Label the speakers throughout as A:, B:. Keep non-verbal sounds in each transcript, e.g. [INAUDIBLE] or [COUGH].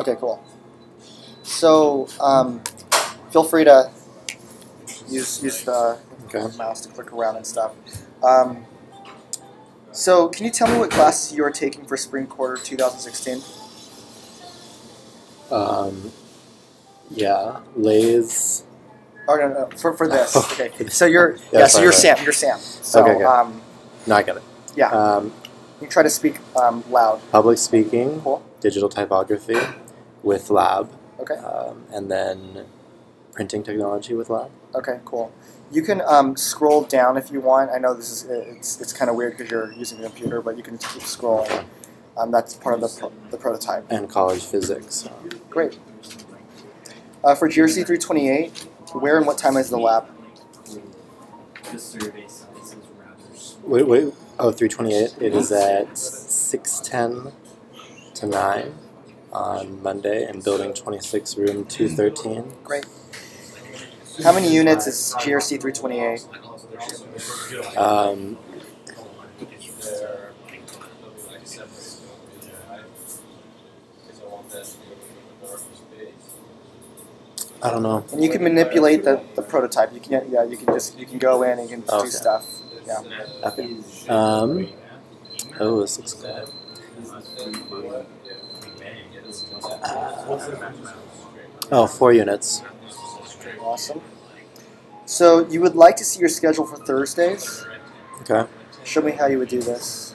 A: Okay, cool. So um, feel free to use use the
B: Okay.
A: mouse to click around and stuff. Um, so can you tell me what classes you are taking for spring quarter 2016?
B: Um, yeah, Lay's.
A: Oh no, no, for, for this. [LAUGHS] Okay. So you're
B: Yeah,
A: yeah. so you're. Sam. You're Sam. So
B: Okay, okay.
A: um,
B: No, I get it.
A: Yeah.
B: Um,
A: you try to speak um, loud.
B: public speaking,
A: Cool.
B: digital typography with lab,
A: Okay.
B: um, and then printing technology with lab.
A: Okay. Cool. You can um, scroll down if you want. I know this is it's it's kind of weird because you're using a computer, but you can keep scrolling. Um, that's part of the, pro- the prototype.
B: and college physics.
A: Great. Uh, for GRC 328, where and what time is the lab?
C: The survey size is rather small.
B: Wait, wait. Oh, 328. It is at 610 to 9 on Monday in building 26, room 213.
A: Great. How many units is GRC 328?
B: Um, I don't know.
A: And you can manipulate the, the prototype. You can yeah, you can just you can go in and you can
B: Okay.
A: do stuff. Yeah.
B: Okay. Um, oh, this looks good. Oh, four units.
A: Awesome. So you would like to see your schedule for Thursdays?
B: Okay.
A: Show me how you would do this.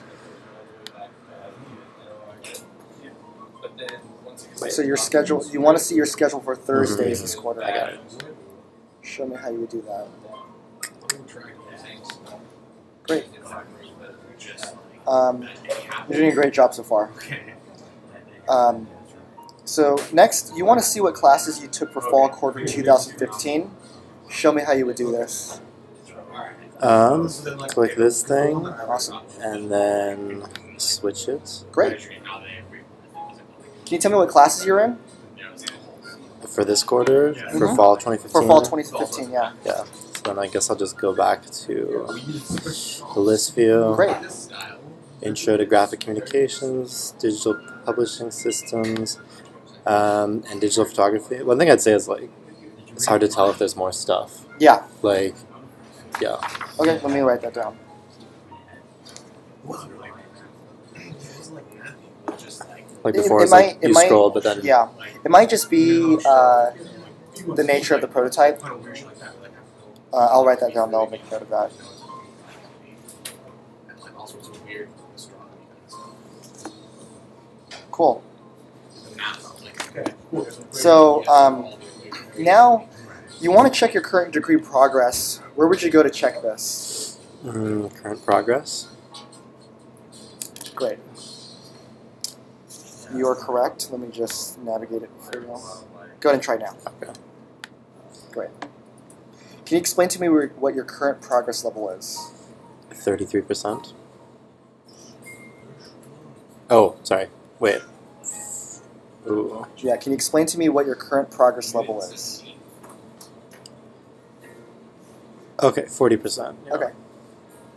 A: So your schedule, you want to see your schedule for Thursdays this quarter.
B: I got it.
A: Show me how you would do that. Great. Um, you're doing a great job so far. Um, so next, you want to see what classes you took for fall quarter 2015. Show me how you would do this.
B: Um, click this thing
A: Awesome.
B: and then switch it
A: Great. Can you tell me what classes you're in
B: for this quarter for
A: Mhm.
B: fall 2015.
A: for fall 2015? Yeah.
B: Yeah. So then I guess I'll just go back to the list view.
A: Great.
B: Intro to graphic communications, digital publishing systems, um, and digital photography. One thing I'd say is like it's hard to tell if there's more stuff.
A: Yeah.
B: Like, yeah.
A: Okay. Let me write that down.
B: Like
A: It-
B: before,
A: it
B: like
A: might- it
B: you
A: might-
B: scroll, but then
A: Yeah. It might just be uh, the nature of the prototype. Uh, I'll write that down. though. I'll make a note of that. Cool. So um, now you want to check your current degree progress. Where would you go to check this?
B: mm, current progress.
A: Great. You are correct. Let me just navigate it for you. Go ahead and try now.
B: Okay.
A: Great. Can you explain to me what your current progress level is?
B: Thirty-three percent. Oh, sorry. Wait. Ooh.
A: Yeah, can you explain to me what your current progress level is?
B: Okay, forty percent.
A: Okay.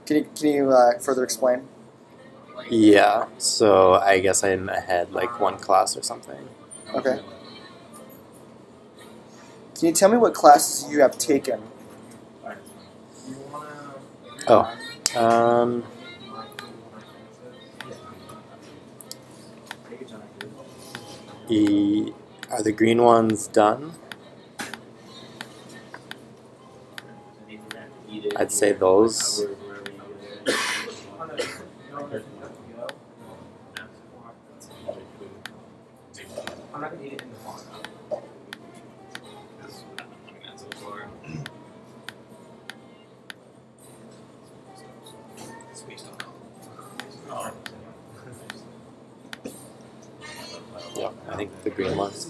A: Can you, can you uh, further explain?
B: Yeah. So I guess I'm ahead like one class or something.
A: Okay. Can you tell me what classes you have taken?
B: Oh. Um. E, are the green ones done? I'd say those.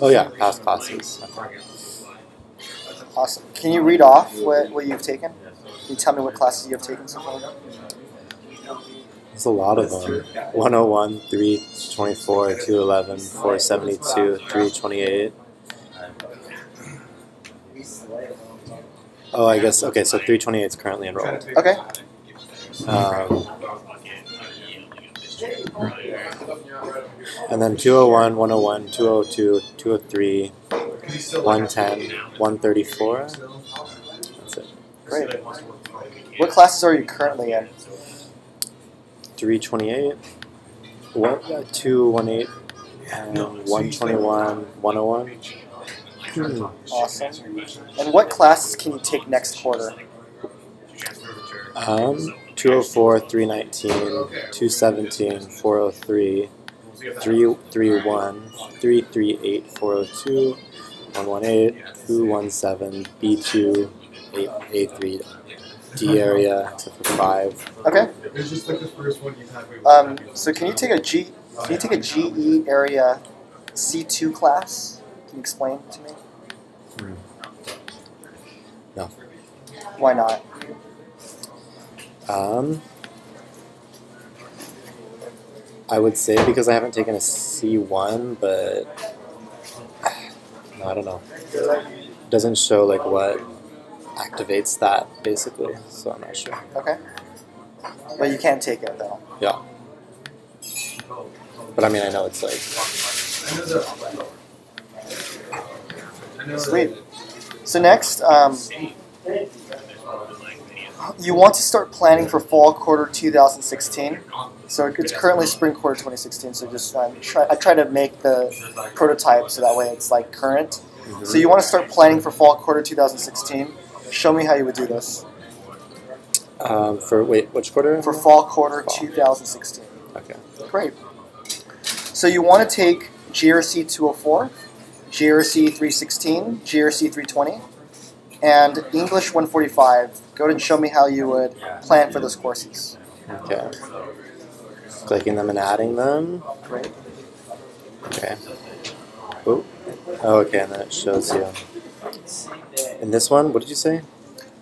B: Oh yeah, past classes.
A: Awesome. Can you read off what, what you've taken? Can you tell me what classes you have taken so far?
B: There's a lot of them. 101, 324, 211, 472, 328. Oh, I guess, okay, so 328 is currently enrolled.
A: Okay.
B: Um, And then 201, 101, 202, 203, 110, 134. That's it.
A: Great. What classes are you currently in?
B: 328, one, uh, 218, and 121, 101. Hmm.
A: Awesome. And what classes can you take next quarter?
B: Um, 204, 319, 217, 403, 331, 338, 402, 118, 217, B2, A, A3, D area, except for 5.
A: Okay.
D: It's just like the first one you've had.
A: Um, so can you take a G? Can you take a GE area C2 class? Can you explain to me?
B: Hmm. No.
A: Why not?
B: Um, I would say because I haven't taken a C1, but no, I don't know. It doesn't show like what activates that basically, so I'm not sure.
A: Okay. But you can't take it though.
B: Yeah. But I mean, I know it's like
A: Sweet. So next, um, you want to start planning for fall quarter 2016. So it's currently spring quarter 2016. So just um, try, I try to make the prototype so that way it's like current. So you want to start planning for fall quarter 2016. Show me how you would do this
B: um, for wait, which quarter?
A: for fall quarter
B: Fall.
A: 2016.
B: okay.
A: Great. So you want to take GRC 204, GRC 316, GRC 320, and English 145. Go ahead and show me how you would plan for those courses.
B: Okay. Clicking them and adding them.
A: Great.
B: Okay. Oh. oh, okay, and then it shows you. In this one, what did you say?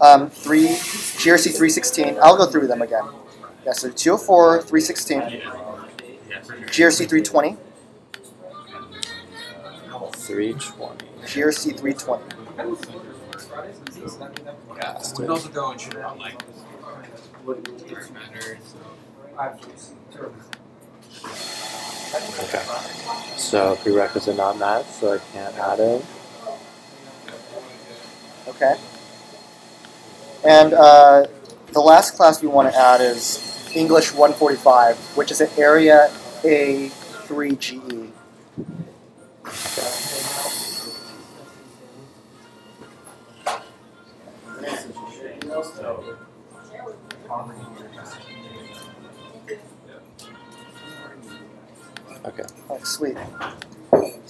A: Um, three GRC 316. I'll go through them again. Yeah, so 204, 316, GRC 320,
B: 320.
A: GRC 320.
B: Cast
E: We also like
B: Okay. So prerequisite not met, so I can't add it.
A: Okay. And uh, the last class we want to add is English 145, which is an area A3GE.
B: Okay.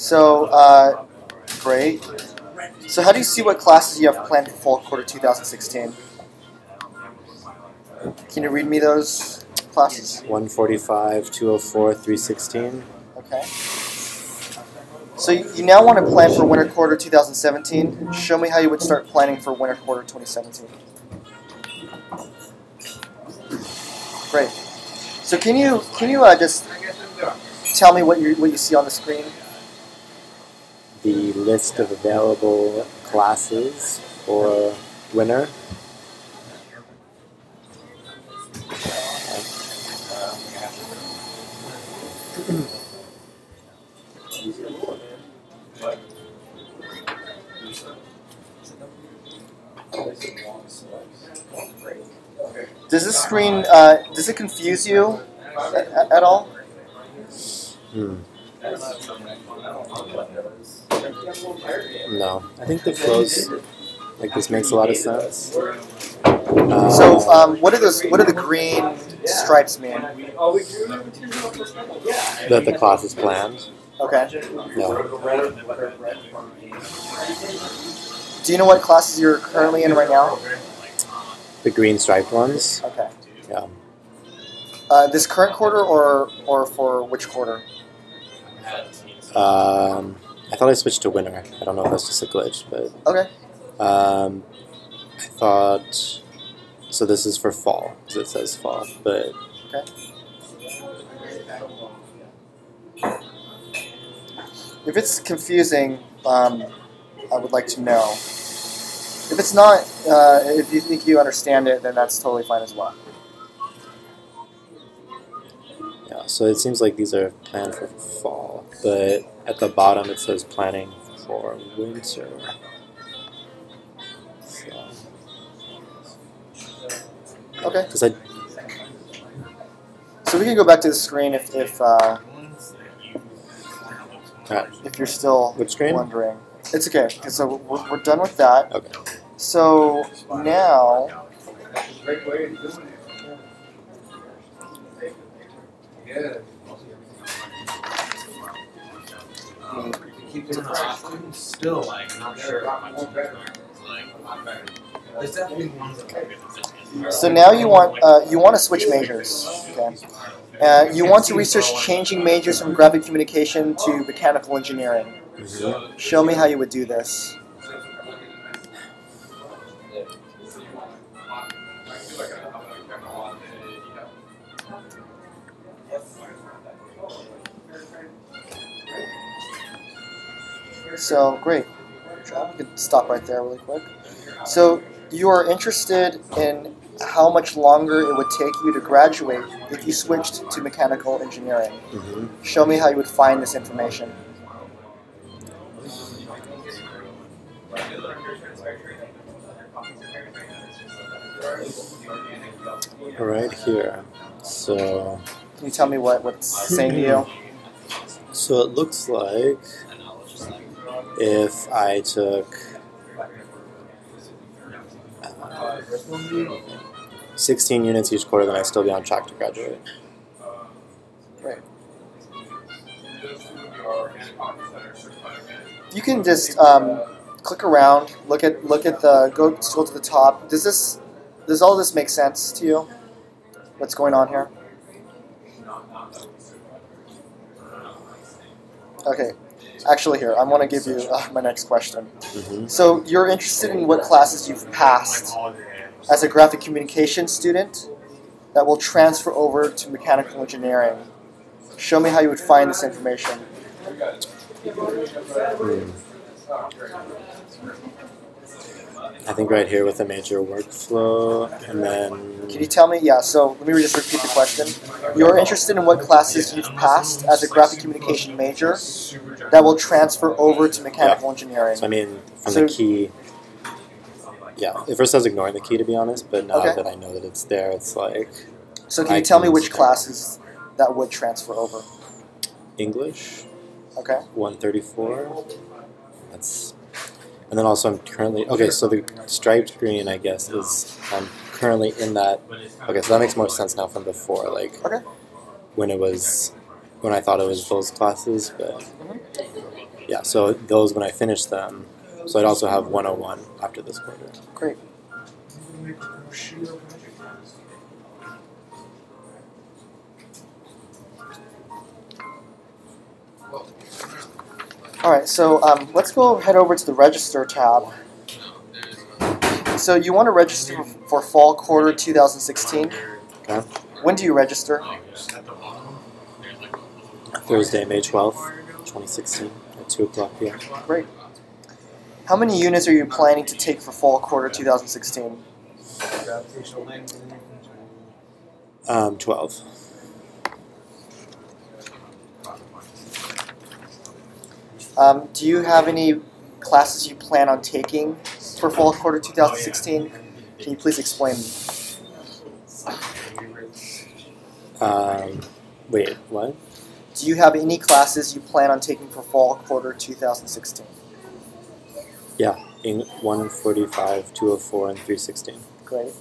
A: So, uh, great. So, how do you see what classes you have planned for fall quarter 2016? Can you read me those classes?
B: 145, 204, 316.
A: Okay. So, you now want to plan for winter quarter 2017. Show me how you would start planning for winter quarter 2017. Great. So, can you can you uh, just tell me what you what you see on the screen?
B: The list of available classes for winter.
A: Does this screen uh, does it confuse you at, at all?
B: Hmm. No, I think the flows like this makes a lot of sense. Um,
A: So, um, what are those? What do the green stripes mean?
B: that the class is planned.
A: Okay.
B: No,
A: Do you know what classes you're currently in right now?
B: the green striped ones.
A: Okay.
B: Yeah.
A: Uh, this current quarter, or or for which quarter?
B: Um, I thought I switched to winter. I don't know if that's just a glitch, but
A: Okay.
B: um, I thought. So this is for fall because it says fall, but Okay.
A: If it's confusing, um, I would like to know. If it's not, uh, if you think you understand it, then that's totally fine as well.
B: yeah. so it seems like these are planned for fall, but at the bottom it says planning for winter. So,
A: Okay.
B: because I
A: So we can go back to the screen if if uh,
B: Alright.
A: if you're still
B: Which screen?
A: wondering. It's okay. So we're, we're done with that.
B: okay.
A: So now
C: I'm still like not sure how much it's like. There's definitely ones that
A: So now you want uh, you want to switch majors. Okay. Uh, you want to research changing majors from graphic communication to mechanical engineering.
B: Mhm.
A: Show me how you would do this. So great. You could stop right there really quick. So you are interested in how much longer it would take you to graduate if you switched to mechanical engineering.
B: Mhm.
A: Show me how you would find this information.
B: Right here. So
A: Can you tell me what, what's saying to you? [CLEARS THROAT]
B: so it looks like if I took uh, 16 units each quarter, then I'd still be on track to graduate.
A: Right. You can just um, click around, look at look at the go scroll to the top. Does this does all this make sense to you? What's going on here? Okay, actually, here I want to give you uh, my next question.
B: hmm
A: So you're interested in what classes you've passed as a graphic communication student that will transfer over to mechanical engineering. Show me how you would find this information.
B: Hmm. I think right here with the major workflow, and then
A: Can you tell me? Yeah, so let me just repeat the question. You're interested in what classes you've passed as a graphic communication major that will transfer over to mechanical engineering.
B: So I mean, from
A: So-
B: the key. Yeah, at first I was ignoring the key to be honest, but now
A: Okay.
B: that I know that it's there, it's like
A: So can you
B: I
A: tell me which classes that would transfer over?
B: English
A: Okay.
B: 134. That's, and then also I'm currently okay. So the striped green, I guess, is I'm currently in that. Okay, so that makes more sense now from before, like
A: Okay.
B: when it was when I thought it was those classes, but yeah. So those when I finish them, so I'd also have 101 after this quarter.
A: Great. All right, so um, let's go head over to the register tab. So you want to register for fall quarter 2016.
B: Okay.
A: When do you register?
B: Thursday, May 12th, 2016, at 2 o'clock p.m.
A: Great. How many units are you planning to take for fall quarter 2016?
B: Um, 12.
A: Um, do you have any classes you plan on taking for fall quarter 2016? Can you please explain?
B: Um, wait, what?
A: Do you have any classes you plan on taking for fall quarter 2016?
B: Yeah, in 145, 204, and 316.
A: Great.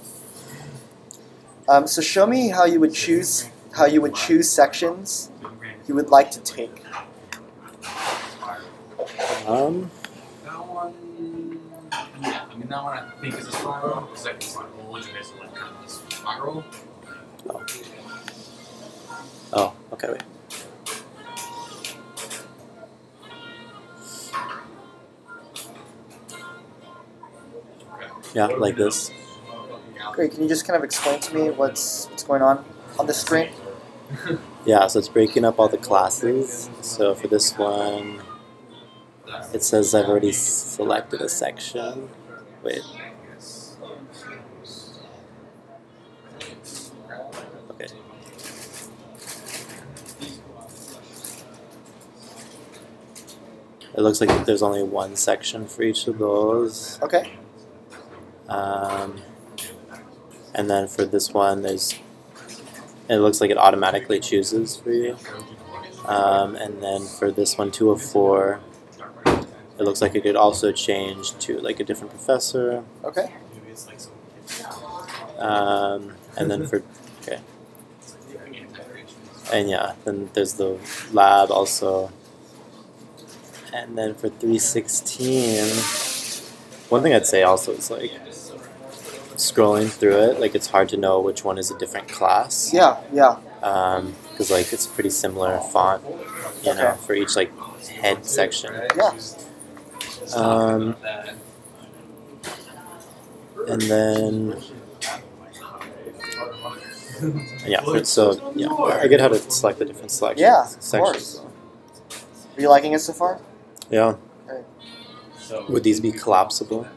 A: Um, so show me how you would choose how you would choose sections you would like to take.
B: Um,
C: That one, yeah. I mean, that one I think is a spiral. The second one, well, one you guys like kind of this spiral.
B: oh, okay, wait. Yeah, like this.
A: Great. Can you just kind of explain to me what's what's going on on the screen? [LAUGHS]
B: Yeah, so it's breaking up all the classes. So for this one, it says I've already selected a section. Wait. Okay. It looks like there's only one section for each of those.
A: Okay.
B: Um, and then for this one, there's it looks like it automatically chooses for you. Um, and then for this one, two of four, it looks like it could also change to like a different professor.
A: Okay.
B: Um, and then for okay, and yeah, then there's the lab also. And then for 316, one thing I'd say also is like scrolling through it, like it's hard to know which one is a different class.
A: Yeah. Yeah.
B: because like it's pretty similar font, you know, for each like head section.
A: Yeah.
B: Um, and then [LAUGHS] yeah, so yeah, I get how to select the different selections.
A: Yeah, of
B: sections.
A: Are you liking it so far?
B: Yeah.
C: So
B: Would these be collapsible?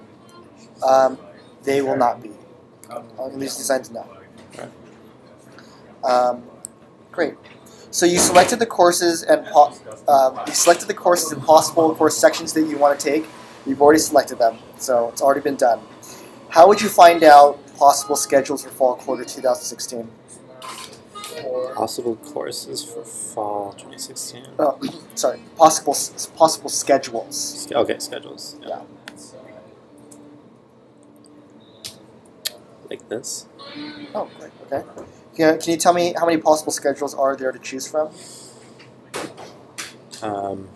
A: Um, they will not be. On these designs, no. Um, great. So you selected the courses and um, you selected the courses and possible course sections that you want to take. You've already selected them, so it's already been done. How would you find out possible schedules for fall quarter 2016?
B: Possible courses for fall 2016.
A: Oh, [CLEARS THROAT] sorry, possible possible schedules.
B: Okay, schedules.
A: Yeah.
B: Like this.
A: Oh, great. Okay. Can, can you tell me how many possible schedules are there to choose from?
B: Um,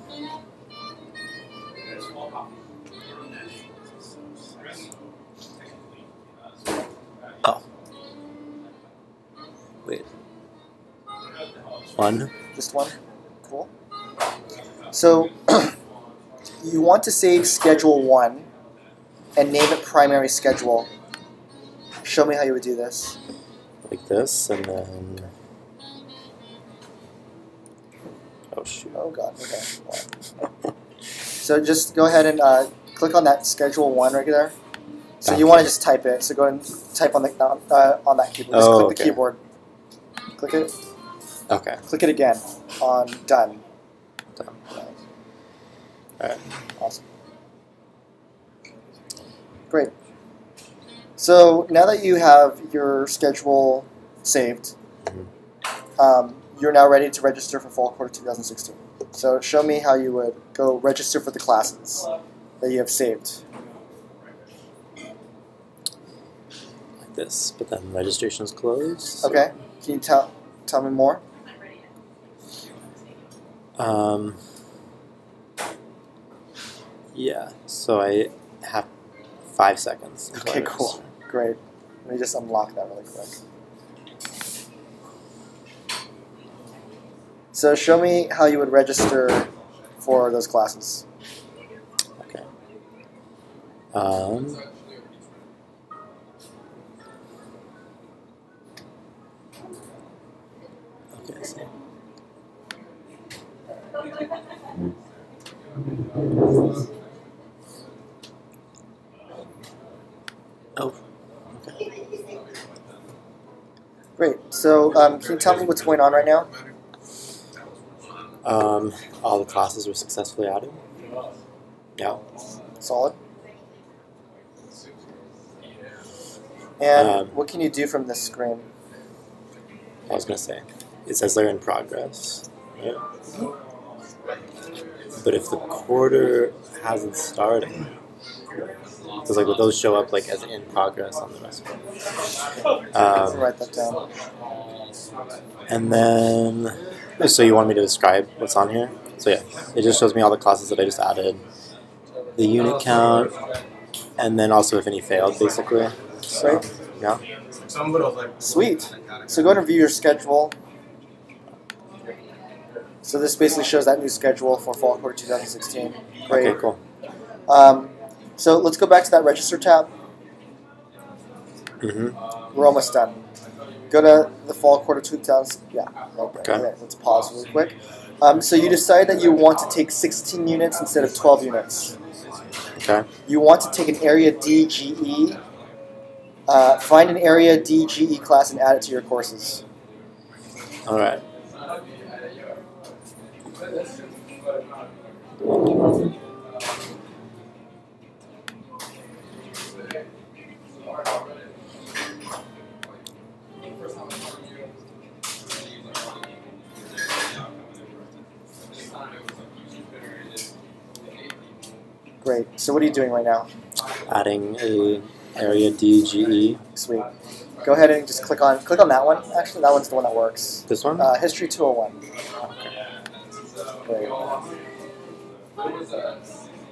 B: oh. Wait. One.
A: Just one? Cool. So [CLEARS THROAT] you want to save schedule one and name it primary schedule. Show me how you would do this.
B: Like this, and then. Oh shoot.
A: Oh god, okay. So just go ahead and uh, click on that schedule one right there. So you want to just type it. So go and type on the uh, on that keyboard. Just
B: Oh,
A: click the keyboard. Click it.
B: Okay.
A: Click it again on done.
B: Done.
A: Right.
B: Alright.
A: Awesome. Great. So now that you have your schedule saved, um, you're now ready to register for fall quarter 2016. So show me how you would go register for the classes that you have saved.
B: Like this, but then registration's closed. so-
A: Okay. Can you tell tell me more?
B: Um, yeah, so I have five seconds.
A: Okay, cool. Great. Let me just unlock that really quick. So show me how you would register for those classes.
B: Okay. Um,
A: um, can you tell me what's going on right now?
B: Um, all the classes were successfully added. Yeah.
A: Solid. And
B: Um,
A: what can you do from this screen?
B: I was gonna say, it says they're in progress, right? But if the quarter hasn't started, because like those show up like as in progress on the rest of it? Um,
A: write that down.
B: And then, so you want me to describe what's on here? So yeah, it just shows me all the classes that I just added, the unit count, and then also if any failed, basically. So yeah.
D: Some of those like
A: Sweet. So go to view your schedule. So this basically shows that new schedule for fall quarter 2016. Great.
B: Okay, cool.
A: Um, so let's go back to that register tab.
B: Mm-hmm.
A: We're almost done. Go to the fall quarter 2000. Yeah. Okay, Let's pause really quick. Um, so you decide that you want to take 16 units instead of 12 units.
B: Okay.
A: You want to take an area DGE. Uh, find an area DGE class and add it to your courses.
B: All right.
A: Great. So what are you doing right now?
B: Adding a area DGE.
A: Sweet. Go ahead and just click on click on that one. Actually, that one's the one that works.
B: This one?
A: Uh, History 201. Great.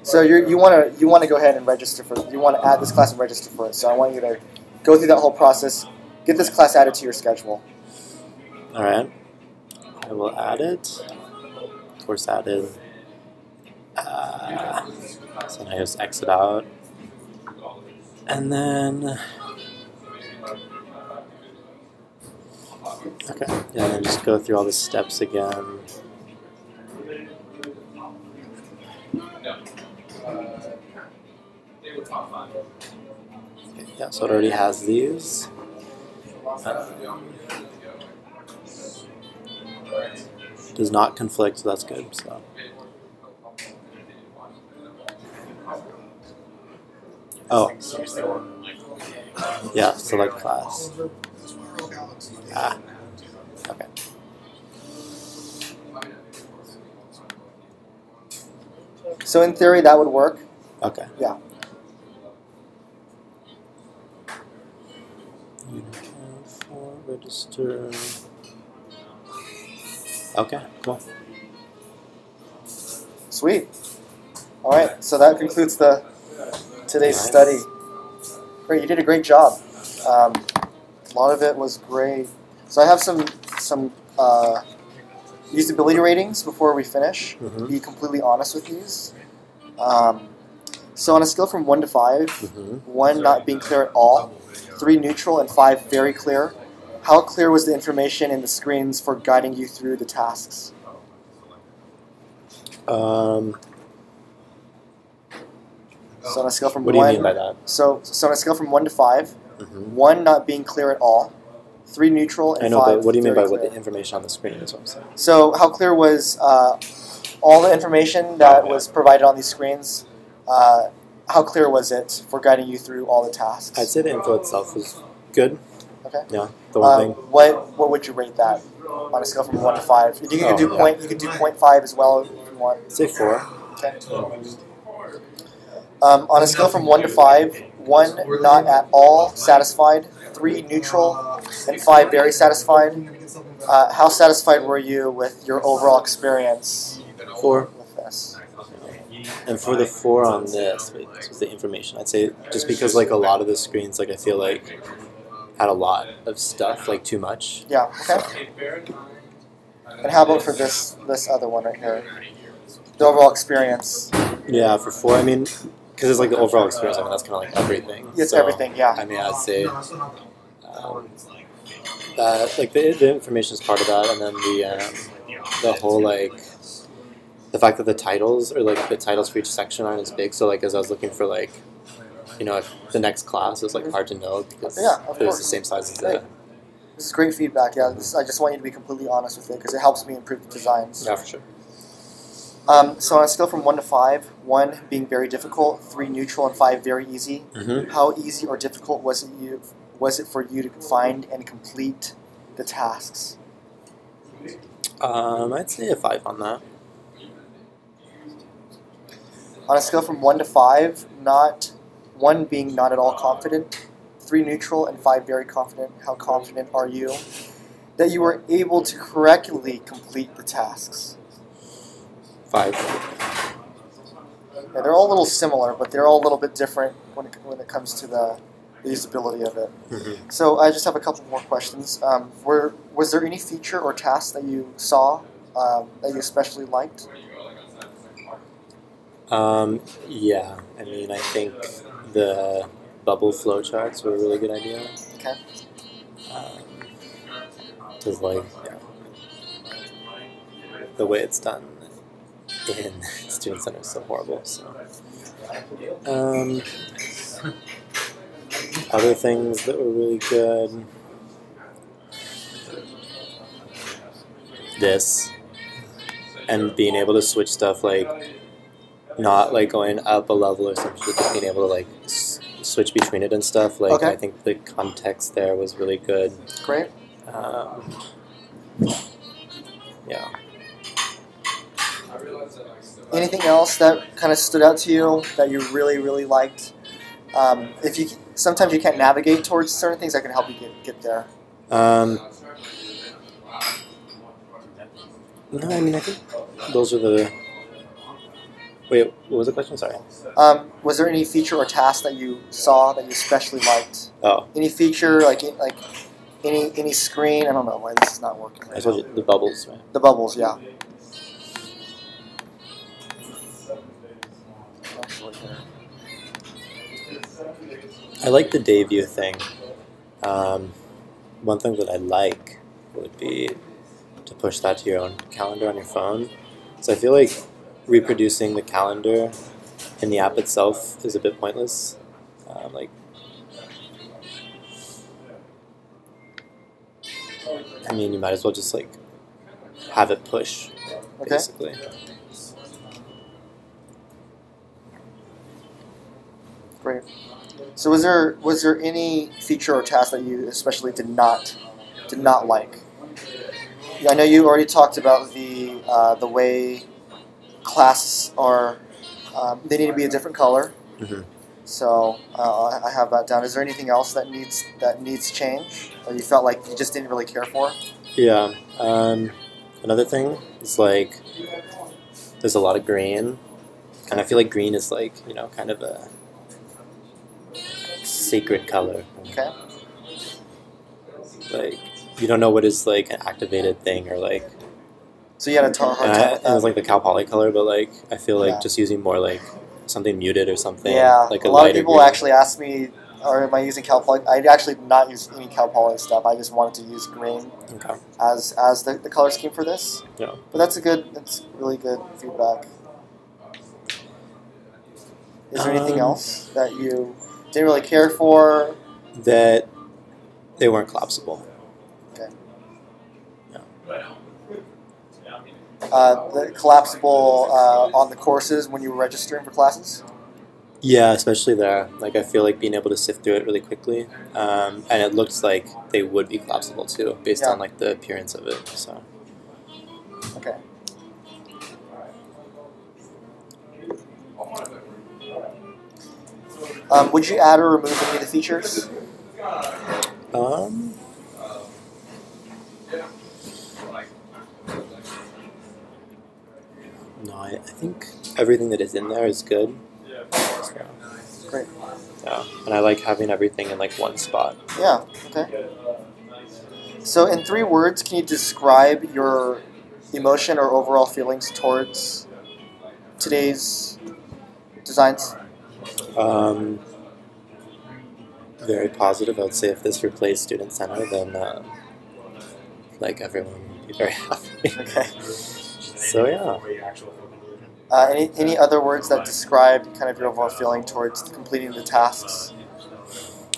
A: So you you want to you want to go ahead and register for you want to add this class and register for it. So I want you to go through that whole process, get this class added to your schedule.
B: All right. I will add it. Of course added. Uh, so I just exit out. And then. Okay. Yeah, and then just go through all the steps again. Okay, yeah, so it already has these. Uh, does not conflict, so that's good. So. Oh, yeah, select class. Ah, okay.
A: So in theory, that would work.
B: Okay.
A: Yeah.
B: For register. Okay, cool.
A: Sweet. All right. So that concludes the today's
B: Nice.
A: study. Great. You did a great job. Um, a lot of it was great. So I have some some uh, usability ratings before we finish.
B: Mhm.
A: Be completely honest with these. Um, so on a scale from one to five,
B: hmm
A: one not being clear at all, three neutral, and five very clear. How clear was the information in the screens for guiding you through the tasks?
B: Um,
A: So on a scale from
B: what do you
A: one,
B: mean by that?
A: so so on a scale from one to five,
B: hmm
A: one not being clear at all, three neutral, and
B: I know,
A: five.
B: but what do you mean by
A: very
B: what the information on the screen is? What I'm saying.
A: So how clear was uh, all the information that was provided on these screens? Uh, how clear was it for guiding you through all the tasks?
B: I'd say the info itself was good.
A: Okay.
B: Yeah, the whole
A: Um,
B: thing.
A: what what would you rate that on a scale from one to five? You can
B: Oh,
A: do
B: yeah.
A: point. You can do point five as well if you want.
B: Say four.
A: Okay. Um, on a scale from one to five, one not at all satisfied, three neutral, and five very satisfied. Uh, how satisfied were you with your overall experience
B: Four.
A: with this?
B: And for the four on this, wait, this was the information. I'd say just because like a lot of the screens, like I feel like had a lot of stuff, like too much.
A: Yeah. Okay. And how about for this this other one right here? The overall experience.
B: Yeah, for four, I mean, because it's like the overall experience. I mean, that's kind of like everything.
A: It's
B: So,
A: everything. Yeah.
B: I mean, I'd say um, that like the, the information is part of that, and then the um, the whole like the fact that the titles or like the titles for each section aren't as big. So like as I was looking for like you know if the next class is like hard to know because
A: Yeah, of
B: it was the same size as the
A: This is great feedback. Yeah. This, I just want you to be completely honest with it because it helps me improve the designs.
B: yeah for sure.
A: Um, so on a scale from one to five, one being very difficult, three neutral, and five very easy.
B: Mm-hmm.
A: How easy or difficult was it you was it for you to find and complete the tasks?
B: Um, I'd say a five on that.
A: On a scale from one to five, not one being not at all confident, three neutral, and five very confident. How confident are you that you were able to correctly complete the tasks?
B: Five.
A: Yeah, they're all a little similar, but they're all a little bit different when it, when it comes to the, the usability of it.
B: Mm-hmm.
A: So I just have a couple more questions. Um, were was there any feature or task that you saw um, that you especially liked?
B: Um, yeah, I mean, I think the bubble flowcharts were a really good idea.
A: Okay.
B: Because, like, yeah, the way it's done in Student Center is so horrible. So, um, other things that were really good. This. and being able to switch stuff like not like going up a level or something, just being able to like s- switch between it and stuff. Like
A: Okay.
B: I think the context there was really good.
A: Great.
B: Um,
A: Anything else that kind of stood out to you that you really, really liked? Um, if you sometimes you can't navigate towards certain things, that can help you get, get there.
B: Um, no, I mean I think those are the. Wait, what was the question? Sorry.
A: Um, was there any feature or task that you saw that you especially liked?
B: Oh,
A: Any feature like like any any screen? I don't know why this is not working.
B: I told
A: now.
B: you the bubbles, right?
A: The bubbles, yeah.
B: I like the day view thing. Um, one thing that I like would be to push that to your own calendar on your phone. So I feel like reproducing the calendar in the app itself is a bit pointless. Um, like, I mean, you might as well just like have it push,
A: Okay.
B: basically.
A: Great. So was there was there any feature or task that you especially did not did not like? Yeah, I know you already talked about the uh, the way classes are. Um, they need to be a different color.
B: Mhm.
A: So uh, I I have that down. Is there anything else that needs that needs change, or you felt like you just didn't really care for?
B: Yeah. Um, another thing is like there's a lot of green, and I feel like green is like you know kind of a sacred color.
A: Okay.
B: Like you don't know what is like an activated thing or like.
A: So you had a tar- hard
B: I, it was like the Cal Poly color, but like I feel like
A: Yeah.
B: just using more like something muted or something.
A: yeah,
B: Like
A: a
B: a,
A: lot of people
B: green.
A: actually ask me, or am I using Cal Poly? I actually did not use any Cal Poly stuff. I just wanted to use green
B: Okay.
A: as as the, the color scheme for this.
B: Yeah.
A: But that's a good, that's really good feedback. Is there anything
B: Um,
A: else that you didn't really care for?
B: That they weren't collapsible. Okay. Yeah.
A: Uh, the collapsible uh, on the courses when you were registering for classes?
B: Yeah, especially there. Like I feel like being able to sift through it really quickly, um, and it looks like they would be collapsible too, based
A: Yeah.
B: on like the appearance of it. So
A: Okay. Um, would you add or remove any of the features?
B: um, no, I, I think everything that is in there is good. So,
A: Great.
B: yeah, and I like having everything in like one spot.
A: Yeah. Okay. So, in three words, can you describe your emotion or overall feelings towards today's designs?
B: Um, very positive. I would say if this replaced Student Center, then uh, like everyone would be very [LAUGHS] happy.
A: Okay.
B: So yeah.
A: Uh, any any other words that describe kind of your overall feeling towards completing the tasks?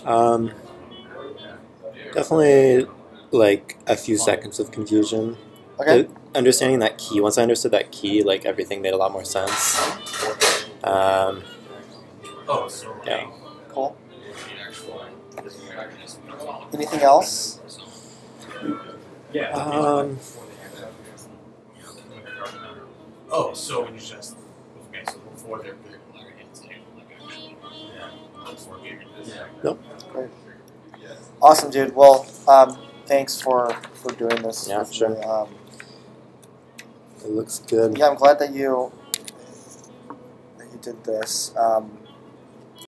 B: Um, definitely like a few seconds of confusion.
A: Okay.
B: The- understanding that key. Once I understood that key, like everything made a lot more sense. Um,
C: Oh, so
B: yeah.
A: Cool. Anything else?
B: Um,
C: Oh, so when you just okay, so before they're big, like it's like like actually, yeah, before gaming.
A: Great. Awesome, dude. Well, um, thanks for for doing this.
B: Yeah, sure.
A: me. Um,
B: it looks good.
A: yeah, I'm glad that you that you did this. Um,